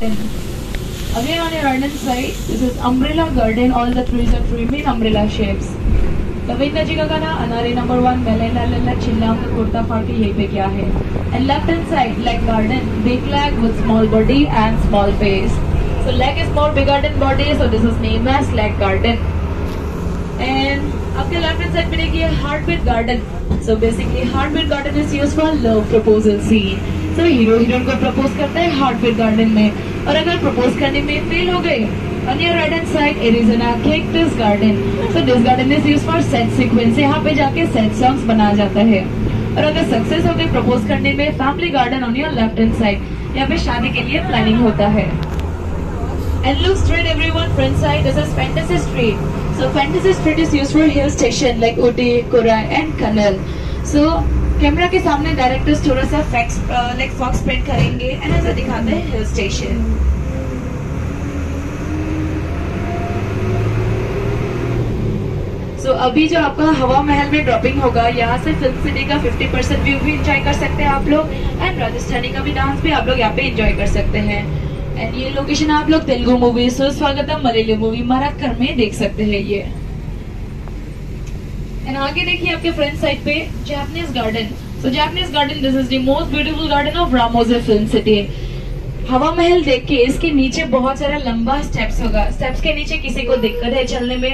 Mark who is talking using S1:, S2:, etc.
S1: garden. Again on your hand side, this is umbrella garden. All the trees are remain umbrella shapes. Ravindra ji का गाना अनारे number one मेलेला लल्ला चिल्ला का कुर्ता फाड़ यही पे क्या है and left hand side leg garden big leg with small body and small face so leg is small big garden body so this is name as leg garden and आपके left hand side में देखिए heart beat garden so basically heart beat garden is use for love proposal scene तो hero heroine को propose करता है hardware garden में। और अगर प्रपोज करने में फेल हो गए garden so this garden is use for set sequence यहाँ पे जाके सेट सॉन्ग्स बनाया जाता है। और अगर सक्सेस हो गए प्रपोज करने में family garden on your left hand side यहाँ पे शादी के लिए प्लानिंग होता है। And look straight every one front side this is fantasy street so fantasy street is use for hill station like Ooty Quora and कनल so camera के सामने डायरेक्टर्स थोड़ा सा फैक्स लाइक फॉक्स प्रिंट करेंगे and ऐसा दिखाते हैं hill station सो अभी जो आपका हवा महल में ड्रॉपिंग होगा, यहाँ से फ़िल्म सिटी का 50 परसेंट व्यू भी एंजॉय कर सकते हैं आप लोग एंड राजस्थानी का भी डांस भी आप लोग यहाँ पे एंजॉय कर सकते हैं. एंड ये लोकेशन आप लोग तेलुगु मूवी सुस्वागतम मलयालम मूवी मराकर में देख सकते हैं ये. एंड आगे देखिए आपके फ्रंट साइड पे Japanese garden so Japanese garden this is the most beautiful garden of Ramoji film city Hawa Mahal देख के इसके नीचे बहुत सारा लंबा स्टेप्स होगा। स्टेप्स के नीचे किसी को दिक्कत है चलने में।